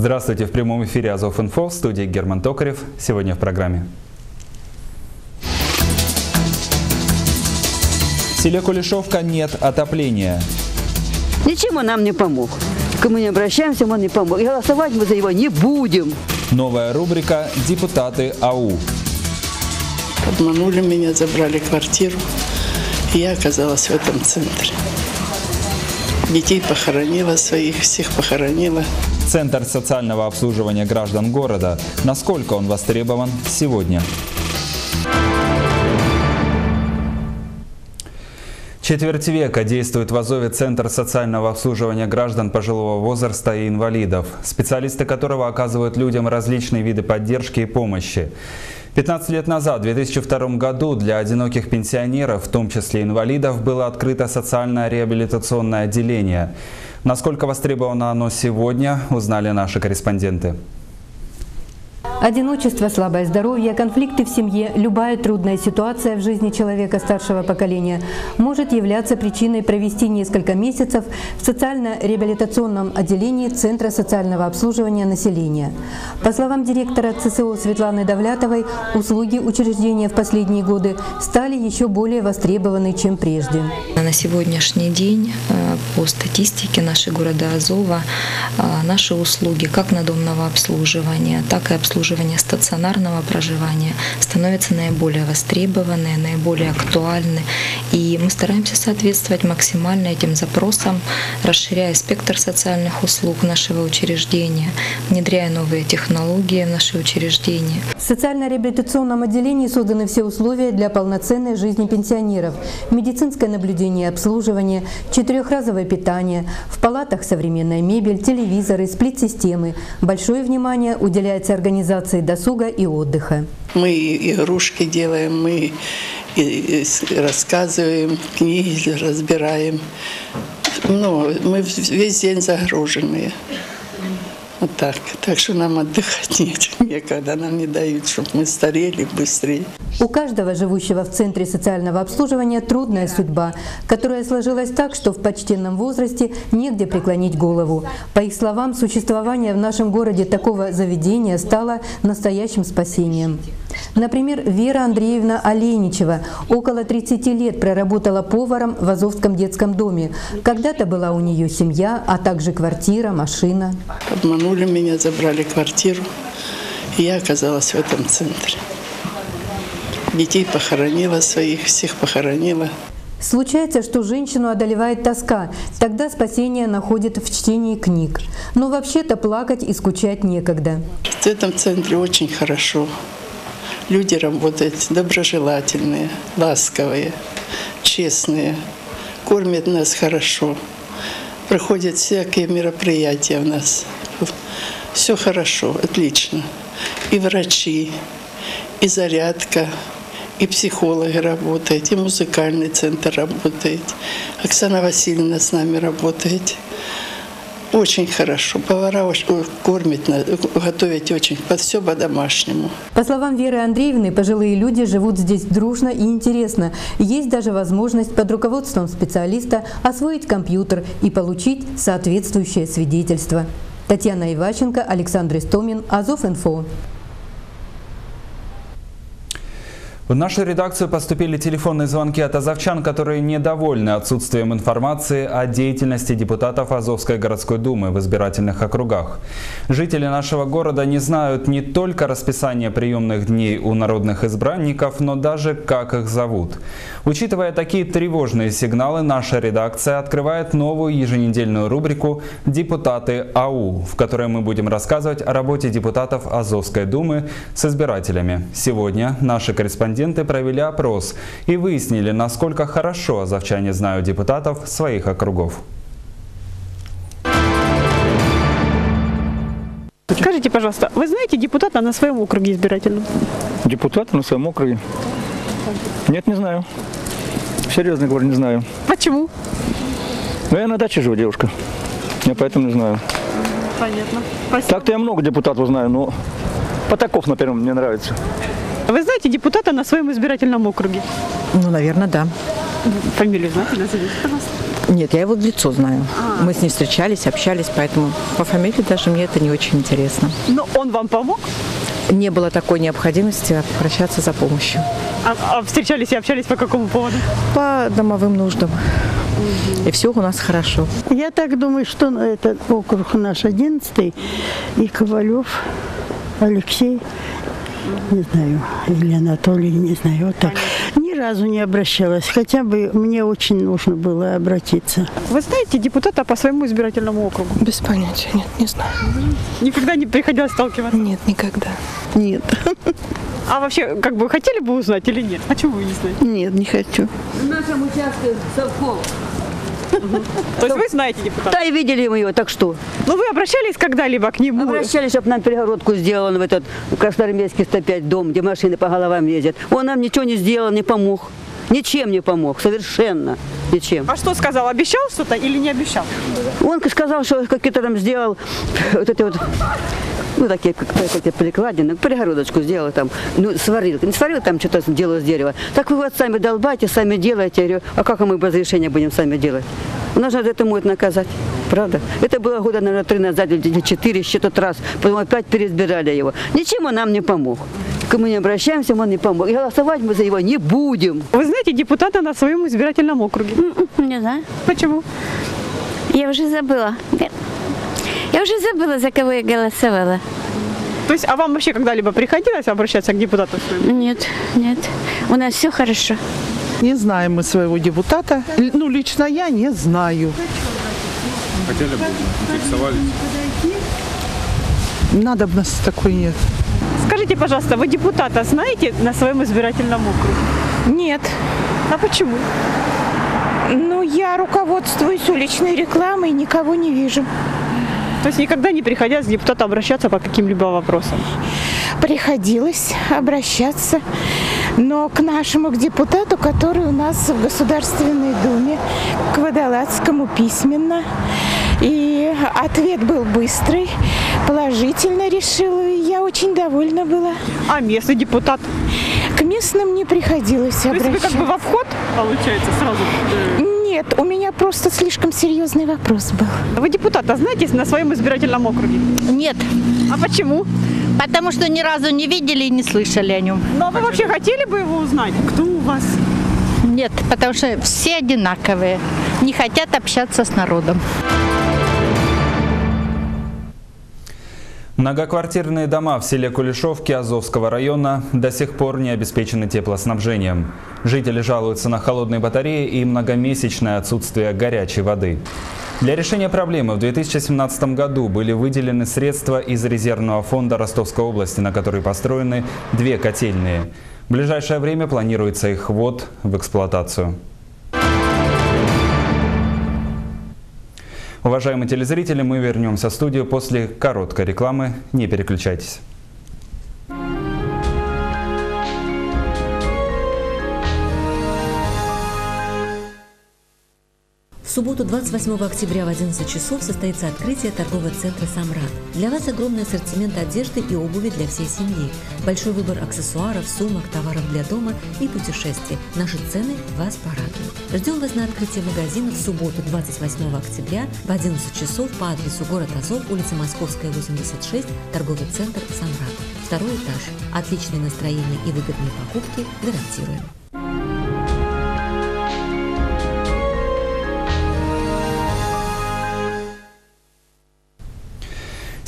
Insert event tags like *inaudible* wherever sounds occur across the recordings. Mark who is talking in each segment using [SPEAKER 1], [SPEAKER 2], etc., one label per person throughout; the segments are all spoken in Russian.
[SPEAKER 1] Здравствуйте, в прямом эфире Азов Инфо в студии Герман Токарев. Сегодня в программе. В селе Кулешовка нет отопления.
[SPEAKER 2] Ничем он нам не помог. К мы не обращаемся, он не помог. И голосовать мы за него не будем.
[SPEAKER 1] Новая рубрика «Депутаты АУ».
[SPEAKER 3] Обманули меня, забрали квартиру. И я оказалась в этом центре. Детей похоронила, своих всех похоронила.
[SPEAKER 1] Центр социального обслуживания граждан города. Насколько он востребован сегодня? Четверть века действует в Азове Центр социального обслуживания граждан пожилого возраста и инвалидов, специалисты которого оказывают людям различные виды поддержки и помощи. 15 лет назад, в 2002 году, для одиноких пенсионеров, в том числе инвалидов, было открыто социальное реабилитационное отделение. Насколько востребовано оно сегодня, узнали наши корреспонденты.
[SPEAKER 4] Одиночество, слабое здоровье, конфликты в семье, любая трудная ситуация в жизни человека старшего поколения может являться причиной провести несколько месяцев в социально-реабилитационном отделении Центра социального обслуживания населения. По словам директора ЦСО Светланы Давлятовой, услуги учреждения в последние годы стали еще более востребованы, чем прежде.
[SPEAKER 5] На сегодняшний день э, по статистике нашей города Азова э, наши услуги как надомного обслуживания, так и обслуживания стационарного проживания становятся наиболее востребованы, наиболее актуальны. И мы стараемся соответствовать максимально этим запросам, расширяя спектр социальных услуг нашего учреждения, внедряя новые технологии в наши учреждения.
[SPEAKER 4] В социально-реабилитационном отделении созданы все условия для полноценной жизни пенсионеров. Медицинское наблюдение и обслуживание, четырехразовое питание, в палатах современная мебель, телевизоры, сплит-системы. Большое внимание уделяется организации досуга и отдыха.
[SPEAKER 3] Мы игрушки делаем, мы рассказываем, книги разбираем. Ну, мы весь день загруженные. Вот так. Так что нам отдыхать *laughs* нет, некогда. Нам не дают, чтобы мы старели быстрее.
[SPEAKER 4] У каждого живущего в Центре социального обслуживания трудная судьба, которая сложилась так, что в почтенном возрасте негде преклонить голову. По их словам, существование в нашем городе такого заведения стало настоящим спасением. Например, Вера Андреевна Оленичева около 30 лет проработала поваром в Азовском детском доме. Когда-то была у нее семья, а также квартира, машина.
[SPEAKER 3] Обманули меня, забрали квартиру. И я оказалась в этом центре. Детей похоронила, своих всех похоронила.
[SPEAKER 4] Случается, что женщину одолевает тоска, тогда спасение находит в чтении книг. Но вообще-то плакать и скучать некогда.
[SPEAKER 3] В этом центре очень хорошо. Люди работают доброжелательные, ласковые, честные, кормят нас хорошо. Проходят всякие мероприятия у нас. Все хорошо, отлично. И врачи, и зарядка, и психологи работают, и музыкальный центр работает. Оксана Васильевна с нами работает. Очень хорошо. Повара кормят, нас, готовят очень, под все по-домашнему.
[SPEAKER 4] По словам Веры Андреевны, пожилые люди живут здесь дружно и интересно. Есть даже возможность под руководством специалиста освоить компьютер и получить соответствующее свидетельство. Татьяна Иваченко, Александр Истомин, Азов-Инфо.
[SPEAKER 1] В нашу редакцию поступили телефонные звонки от азовчан, которые недовольны отсутствием информации о деятельности депутатов Азовской городской думы в избирательных округах. Жители нашего города не знают не только расписание приемных дней у народных избранников, но даже как их зовут. Учитывая такие тревожные сигналы, наша редакция открывает новую еженедельную рубрику «Депутаты АУ», в которой мы будем рассказывать о работе депутатов Азовской думы с избирателями. Сегодня наши корреспонденты провели опрос и выяснили, насколько хорошо азовчане знают депутатов своих округов.
[SPEAKER 6] Скажите, пожалуйста, вы знаете депутата на своем округе избирательном?
[SPEAKER 7] Депутата на своем округе? Нет, не знаю. Серьезно говорю, не знаю.
[SPEAKER 6] Почему?
[SPEAKER 7] Но я на даче живу, девушка. Я поэтому не знаю.
[SPEAKER 6] Понятно. Спасибо.
[SPEAKER 7] Так-то я много депутатов знаю, но Потаков, например, мне нравится.
[SPEAKER 6] Вы знаете депутата на своем избирательном округе?
[SPEAKER 8] Ну, наверное, да.
[SPEAKER 6] Фамилию знаете, назовите, пожалуйста.
[SPEAKER 8] Нет, я его в лицо знаю. Мы с ним встречались, общались, поэтому по фамилии даже мне это не очень интересно.
[SPEAKER 6] Но он вам помог?
[SPEAKER 8] Не было такой необходимости обращаться за помощью.
[SPEAKER 6] А, а встречались и общались по какому поводу?
[SPEAKER 8] По домовым нуждам. И все у нас хорошо.
[SPEAKER 9] Я так думаю, что этот округ наш 11 и Ковалев Алексей, не знаю, или Анатолий, не знаю, вот так. Ни разу не обращалась, хотя бы мне очень нужно было обратиться.
[SPEAKER 6] Вы знаете депутата по своему избирательному округу?
[SPEAKER 10] Без понятия, нет, не знаю.
[SPEAKER 6] Никогда не приходилось сталкиваться?
[SPEAKER 10] Нет, никогда.
[SPEAKER 9] Нет.
[SPEAKER 6] А вообще, как бы хотели бы узнать или нет? Почему вы не знаете?
[SPEAKER 9] Нет, не хочу.
[SPEAKER 2] В нашем участке совком.
[SPEAKER 6] То есть вы знаете депутата?
[SPEAKER 2] Да и видели мы его, так что?
[SPEAKER 6] Ну вы обращались когда-либо к нему?
[SPEAKER 2] Обращались, чтобы нам перегородку сделан в этот Красноармейский 105 дом, где машины по головам ездят. Он нам ничего не сделал, не помог. Ничем не помог, совершенно ничем.
[SPEAKER 6] А что сказал? Обещал что-то или не обещал?
[SPEAKER 2] Он сказал, что какие-то там сделал *laughs* вот эти вот ну, такие, как эти перекладины, перегородочку сделал там, ну, сварил. Не сварил там что-то делал с дерева. Так вы вот сами долбайте, сами делайте. Я говорю, а как мы без решения будем сами делать? У нас же это может наказать. Правда? Это было года, наверное, три назад или четыре, еще тот раз. Потом опять переизбирали его. Ничем он нам не помог. К мы не обращаемся, он не помог. И голосовать мы за него не будем.
[SPEAKER 6] Вы знаете депутата на своем избирательном округе?
[SPEAKER 11] Не знаю.
[SPEAKER 6] Почему?
[SPEAKER 11] Я уже забыла. Я уже забыла, за кого я голосовала.
[SPEAKER 6] То есть, а вам вообще когда-либо приходилось обращаться к депутату?
[SPEAKER 11] Нет, нет. У нас все хорошо.
[SPEAKER 12] Не знаем мы своего депутата. Ну, лично я не знаю.
[SPEAKER 13] Хотели бы, интересовались?
[SPEAKER 12] Надо бы нас такой нет.
[SPEAKER 6] Скажите, пожалуйста, вы депутата знаете на своем избирательном округе?
[SPEAKER 10] Нет.
[SPEAKER 6] А почему?
[SPEAKER 10] Ну, я руководствуюсь уличной рекламой и никого не вижу.
[SPEAKER 6] То есть никогда не приходилось к депутату обращаться по каким-либо вопросам?
[SPEAKER 10] Приходилось обращаться, но к нашему к депутату, который у нас в Государственной Думе, к Водолацкому письменно. И ответ был быстрый, положительно решил, и я очень довольна была.
[SPEAKER 6] А местный депутат?
[SPEAKER 10] К местным не приходилось
[SPEAKER 6] То есть вы
[SPEAKER 10] обращаться.
[SPEAKER 6] как бы во вход, получается, сразу?
[SPEAKER 10] Нет, у меня просто слишком серьезный вопрос был.
[SPEAKER 6] Вы депутата знаете на своем избирательном округе?
[SPEAKER 14] Нет.
[SPEAKER 6] А почему?
[SPEAKER 14] Потому что ни разу не видели и не слышали о нем.
[SPEAKER 6] Ну а вы вообще хотели бы его узнать? Кто у вас?
[SPEAKER 14] Нет, потому что все одинаковые. Не хотят общаться с народом.
[SPEAKER 1] Многоквартирные дома в селе Кулешовки Азовского района до сих пор не обеспечены теплоснабжением. Жители жалуются на холодные батареи и многомесячное отсутствие горячей воды. Для решения проблемы в 2017 году были выделены средства из резервного фонда Ростовской области, на который построены две котельные. В ближайшее время планируется их ввод в эксплуатацию. Уважаемые телезрители, мы вернемся в студию после короткой рекламы. Не переключайтесь.
[SPEAKER 15] Субботу 28 октября в 11 часов состоится открытие торгового центра «Самрат». Для вас огромный ассортимент одежды и обуви для всей семьи. Большой выбор аксессуаров, сумок, товаров для дома и путешествий. Наши цены вас порадуют. Ждем вас на открытие магазина в субботу 28 октября в 11 часов по адресу город Азов, улица Московская, 86, торговый центр «Самрат». Второй этаж. Отличное настроение и выгодные покупки гарантируем.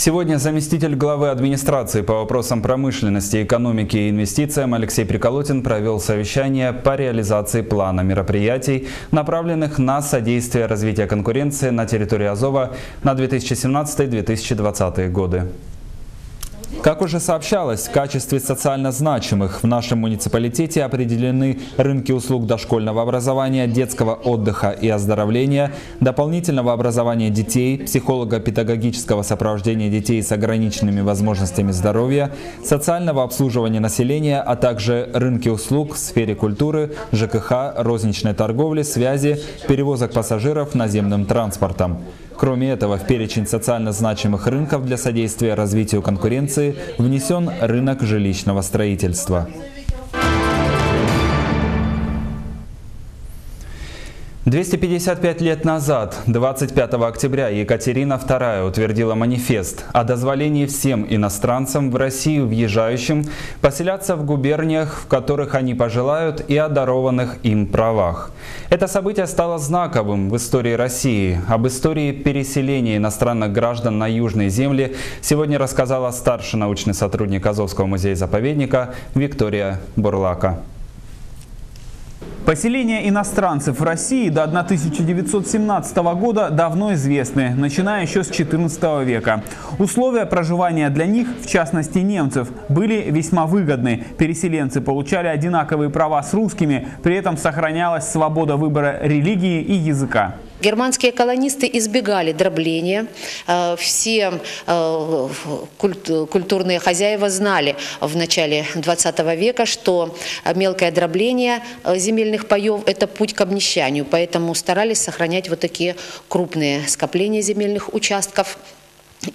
[SPEAKER 1] Сегодня заместитель главы администрации по вопросам промышленности, экономики и инвестициям Алексей Приколотин провел совещание по реализации плана мероприятий, направленных на содействие развития конкуренции на территории Азова на 2017-2020 годы. Как уже сообщалось, в качестве социально значимых в нашем муниципалитете определены рынки услуг дошкольного образования, детского отдыха и оздоровления, дополнительного образования детей, психолого-педагогического сопровождения детей с ограниченными возможностями здоровья, социального обслуживания населения, а также рынки услуг в сфере культуры, ЖКХ, розничной торговли, связи, перевозок пассажиров наземным транспортом. Кроме этого, в перечень социально значимых рынков для содействия развитию конкуренции внесен рынок жилищного строительства. 255 лет назад, 25 октября, Екатерина II утвердила манифест о дозволении всем иностранцам в Россию въезжающим поселяться в губерниях, в которых они пожелают, и о дарованных им правах. Это событие стало знаковым в истории России. Об истории переселения иностранных граждан на южные земли сегодня рассказала старший научный сотрудник Азовского музея-заповедника Виктория Бурлака.
[SPEAKER 16] Поселения иностранцев в России до 1917 года давно известны, начиная еще с XIV века. Условия проживания для них, в частности немцев, были весьма выгодны. Переселенцы получали одинаковые права с русскими, при этом сохранялась свобода выбора религии и языка.
[SPEAKER 17] Германские колонисты избегали дробления. Э, все э, культурные хозяева знали в начале 20 века, что мелкое дробление э, земельных паев – это путь к обнищанию. Поэтому старались сохранять вот такие крупные скопления земельных участков –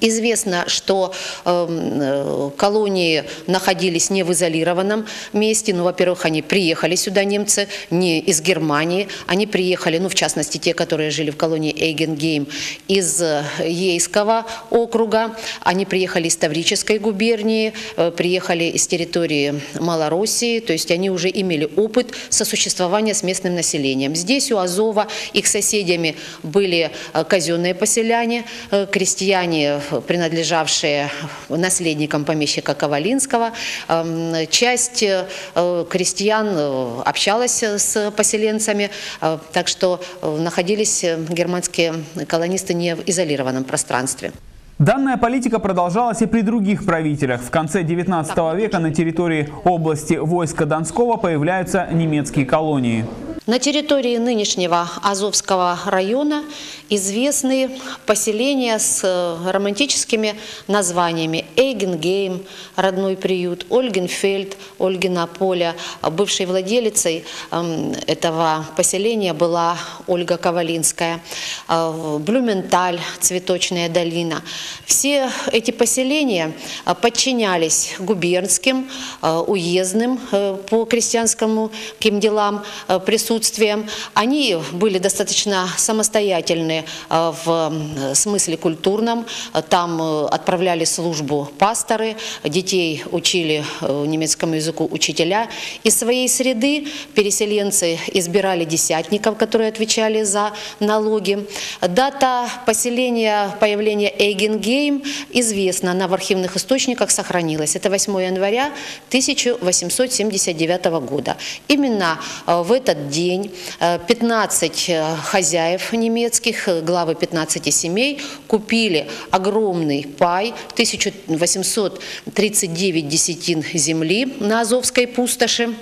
[SPEAKER 17] Известно, что эм, э, колонии находились не в изолированном месте. Ну, во-первых, они приехали сюда, немцы, не из Германии. Они приехали, ну, в частности, те, которые жили в колонии Эйгенгейм, из э, Ейского округа. Они приехали из Таврической губернии, э, приехали из территории Малороссии. То есть они уже имели опыт сосуществования с местным населением. Здесь у Азова их соседями были э, казенные поселяне, э, крестьяне принадлежавшие наследникам помещика Ковалинского. Эм, часть э, крестьян э, общалась с поселенцами, э, так что находились германские колонисты не в изолированном пространстве.
[SPEAKER 16] Данная политика продолжалась и при других правителях. В конце 19 века на территории области войска Донского появляются немецкие колонии.
[SPEAKER 17] На территории нынешнего Азовского района известны поселения с э, романтическими названиями Эйгенгейм, родной приют, Ольгенфельд, Ольгина поле. Бывшей владелицей эм, этого поселения была Ольга Ковалинская. Э, Блюменталь, цветочная долина. Все эти поселения э, подчинялись губернским, уездным по крестьянскому делам присутствующим присутствием. Они были достаточно самостоятельны э, в смысле культурном. Там э, отправляли службу пасторы, детей учили э, немецкому языку учителя. Из своей среды переселенцы избирали десятников, которые отвечали за налоги. Дата поселения, появления Эйгенгейм известна, она в архивных источниках сохранилась. Это 8 января 1879 года. Именно в этот день день 15 э, э, хозяев немецких, э, главы 15 семей, купили огромный пай, 1839 десятин земли на Азовской пустоши.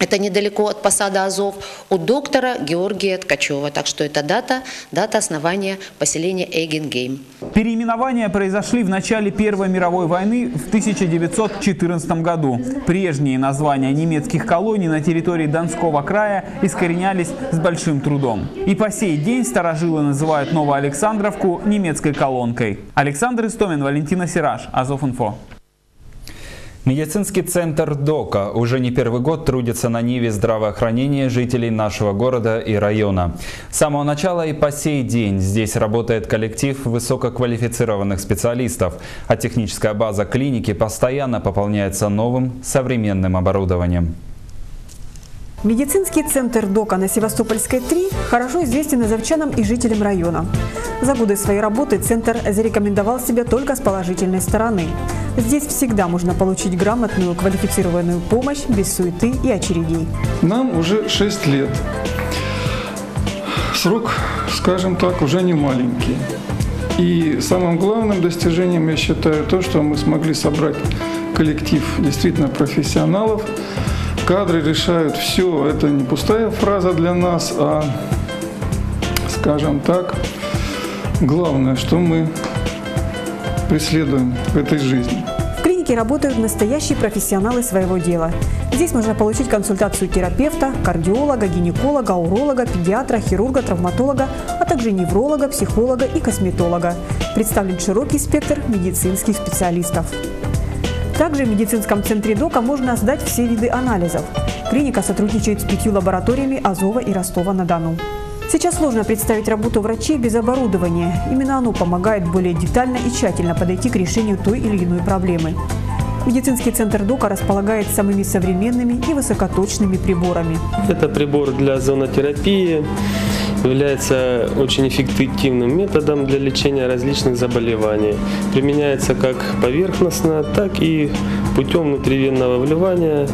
[SPEAKER 17] Это недалеко от посада Азов у доктора Георгия Ткачева. Так что это дата, дата основания поселения Эйгенгейм.
[SPEAKER 16] Переименования произошли в начале Первой мировой войны в 1914 году. Прежние названия немецких колоний на территории Донского края искоренялись с большим трудом. И по сей день старожилы называют Новоалександровку немецкой колонкой. Александр Истомин, Валентина Сираж, Азов.Инфо.
[SPEAKER 1] Медицинский центр ДОКа уже не первый год трудится на ниве здравоохранения жителей нашего города и района. С самого начала и по сей день здесь работает коллектив высококвалифицированных специалистов, а техническая база клиники постоянно пополняется новым современным оборудованием.
[SPEAKER 18] Медицинский центр ДОКа на Севастопольской 3 хорошо известен азовчанам и жителям района. За годы своей работы центр зарекомендовал себя только с положительной стороны. Здесь всегда можно получить грамотную, квалифицированную помощь без суеты и очередей.
[SPEAKER 19] Нам уже 6 лет. Срок, скажем так, уже не маленький. И самым главным достижением я считаю то, что мы смогли собрать коллектив действительно профессионалов, Кадры решают все. Это не пустая фраза для нас, а, скажем так, главное, что мы преследуем в этой жизни.
[SPEAKER 18] В клинике работают настоящие профессионалы своего дела. Здесь можно получить консультацию терапевта, кардиолога, гинеколога, уролога, педиатра, хирурга, травматолога, а также невролога, психолога и косметолога. Представлен широкий спектр медицинских специалистов. Также в медицинском центре ДОКа можно сдать все виды анализов. Клиника сотрудничает с пятью лабораториями Азова и Ростова-на-Дону. Сейчас сложно представить работу врачей без оборудования. Именно оно помогает более детально и тщательно подойти к решению той или иной проблемы. Медицинский центр ДОКа располагает самыми современными и высокоточными приборами.
[SPEAKER 20] Это прибор для зонотерапии, является очень эффективным методом для лечения различных заболеваний. Применяется как поверхностно, так и путем внутривенного вливания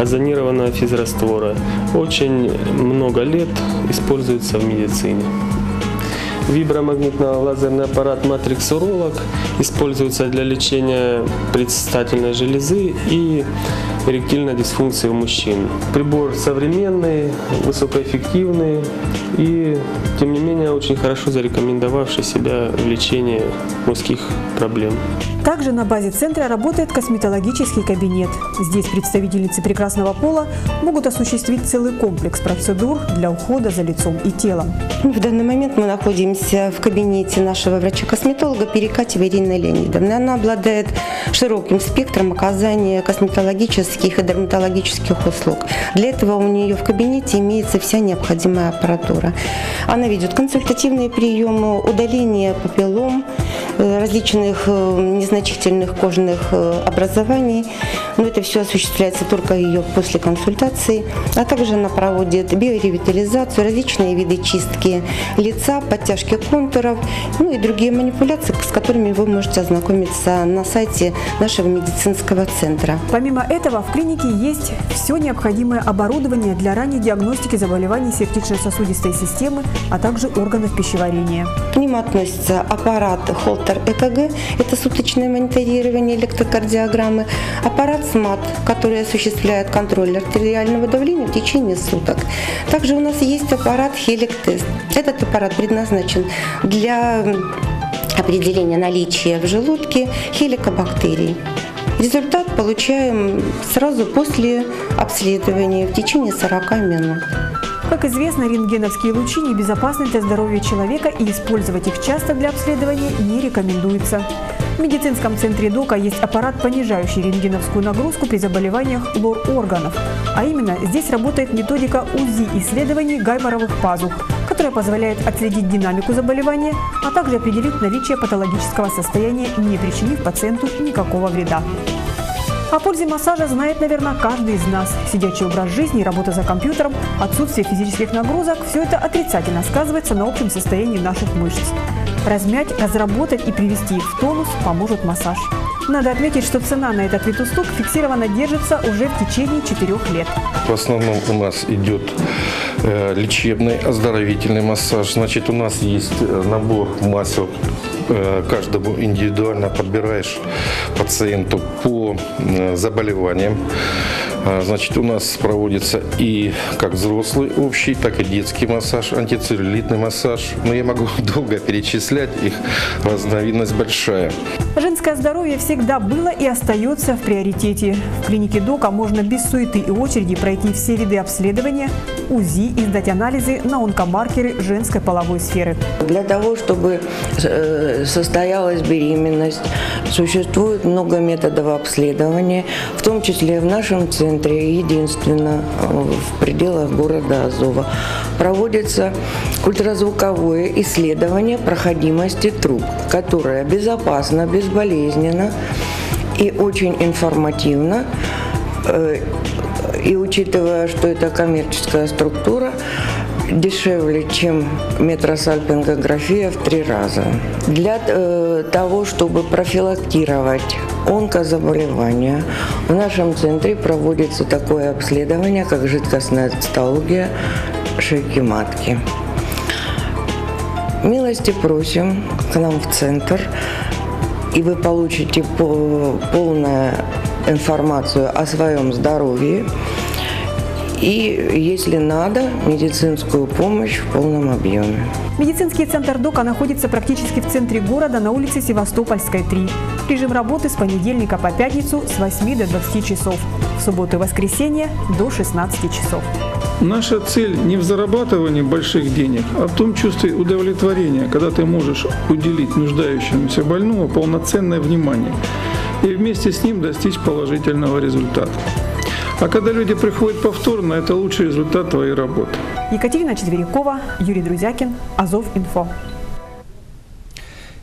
[SPEAKER 20] озонированного физраствора. Очень много лет используется в медицине. Вибромагнитно-лазерный аппарат Urolog используется для лечения предстательной железы и эректильной дисфункции у мужчин. Прибор современный, высокоэффективный и, тем не менее, очень хорошо зарекомендовавший себя в лечении мужских проблем.
[SPEAKER 18] Также на базе центра работает косметологический кабинет. Здесь представительницы прекрасного пола могут осуществить целый комплекс процедур для ухода за лицом и телом.
[SPEAKER 21] В данный момент мы находимся в кабинете нашего врача-косметолога Перекатева Ирины Леонидовны. Она обладает широким спектром оказания косметологических и дерматологических услуг. Для этого у нее в кабинете имеется вся необходимая аппаратура. Она ведет консультативные приемы, удаление папиллом, э, различных э, незначительных кожных э, образований. Но это все осуществляется только ее после консультации. А также она проводит биоревитализацию, различные виды чистки лица, подтяжки контуров, ну и другие манипуляции, с которыми вы можете ознакомиться на сайте нашего медицинского центра.
[SPEAKER 18] Помимо этого, в клинике есть все необходимое оборудование для ранней диагностики заболеваний сердечно-сосудистой системы, а также органов пищеварения.
[SPEAKER 21] К ним относятся аппарат Холтер ЭКГ, это суточное мониторирование электрокардиограммы, аппарат СМАТ, который осуществляет контроль артериального давления в течение суток. Также у нас есть аппарат Хелик-тест. Этот аппарат предназначен для определения наличия в желудке хеликобактерий. Результат получаем сразу после обследования в течение 40 минут.
[SPEAKER 18] Как известно, рентгеновские лучи небезопасны для здоровья человека и использовать их часто для обследования не рекомендуется. В медицинском центре ДОКа есть аппарат, понижающий рентгеновскую нагрузку при заболеваниях лор-органов. А именно, здесь работает методика УЗИ исследований гайморовых пазух, которая позволяет отследить динамику заболевания, а также определить наличие патологического состояния, не причинив пациенту никакого вреда. О пользе массажа знает, наверное, каждый из нас. Сидячий образ жизни, работа за компьютером, отсутствие физических нагрузок – все это отрицательно сказывается на общем состоянии наших мышц. Размять, разработать и привести их в тонус поможет массаж. Надо отметить, что цена на этот вид услуг фиксированно держится уже в течение четырех лет.
[SPEAKER 22] В основном у нас идет э, лечебный, оздоровительный массаж. Значит, у нас есть э, набор масел э, каждому индивидуально подбираешь пациенту по заболеваниям. А, Значит, у нас проводится и как взрослый общий, так и детский массаж, антицеллюлитный массаж. Но я могу *laughs* долго перечислять, их разновидность большая.
[SPEAKER 18] Женское здоровье всегда было и остается в приоритете. В клинике ДОКа можно без суеты и очереди пройти все виды обследования, УЗИ и сдать анализы на онкомаркеры женской половой сферы.
[SPEAKER 23] Для того, чтобы э, состоялась беременность, существует много методов обследования, в том числе в нашем центре, единственно э, в пределах города Азова, проводится ультразвуковое исследование проходимости труб, которое безопасно, безболезненно и очень информативно. Э, и учитывая, что это коммерческая структура, дешевле, чем метросальпингография в три раза. Для э, того, чтобы профилактировать онкозаболевания, в нашем центре проводится такое обследование, как жидкостная цитология шейки матки. Милости просим к нам в центр, и вы получите по- полную информацию о своем здоровье и, если надо, медицинскую помощь в полном объеме.
[SPEAKER 18] Медицинский центр ДОКа находится практически в центре города на улице Севастопольской, 3. Режим работы с понедельника по пятницу с 8 до 20 часов. В субботу и воскресенье до 16 часов.
[SPEAKER 19] Наша цель не в зарабатывании больших денег, а в том чувстве удовлетворения, когда ты можешь уделить нуждающемуся больному полноценное внимание и вместе с ним достичь положительного результата. А когда люди приходят повторно, это лучший результат твоей работы.
[SPEAKER 18] Екатерина Четверякова, Юрий Друзякин, Азов Инфо.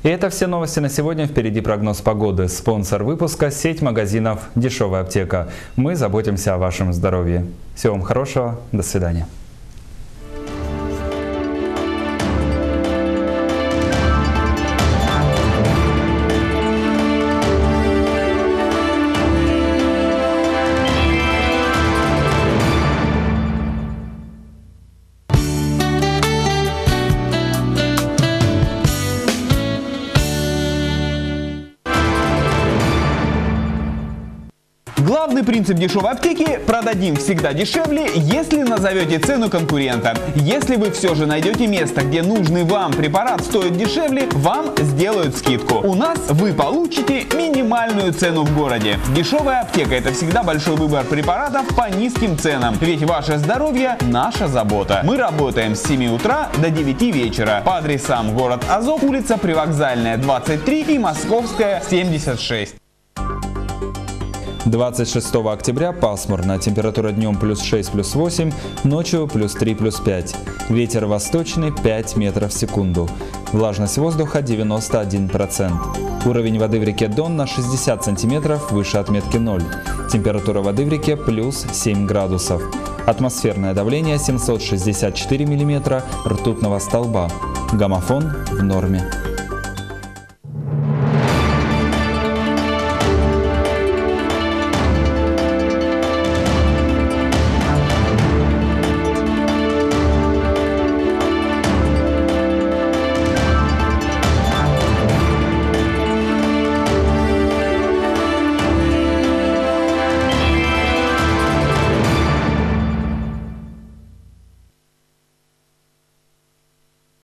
[SPEAKER 1] И это все новости на сегодня. Впереди прогноз погоды. Спонсор выпуска – сеть магазинов «Дешевая аптека». Мы заботимся о вашем здоровье. Всего вам хорошего. До свидания.
[SPEAKER 16] Главный принцип дешевой аптеки – продадим всегда дешевле, если назовете цену конкурента. Если вы все же найдете место, где нужный вам препарат стоит дешевле, вам сделают скидку. У нас вы получите минимальную цену в городе. Дешевая аптека – это всегда большой выбор препаратов по низким ценам, ведь ваше здоровье – наша забота. Мы работаем с 7 утра до 9 вечера по адресам город Азов, улица Привокзальная, 23 и Московская, 76.
[SPEAKER 1] 26 октября пасмурно. Температура днем плюс 6, плюс 8, ночью плюс 3, плюс 5. Ветер восточный 5 метров в секунду. Влажность воздуха 91%. Уровень воды в реке Дон на 60 сантиметров выше отметки 0. Температура воды в реке плюс 7 градусов. Атмосферное давление 764 миллиметра ртутного столба. Гомофон в норме.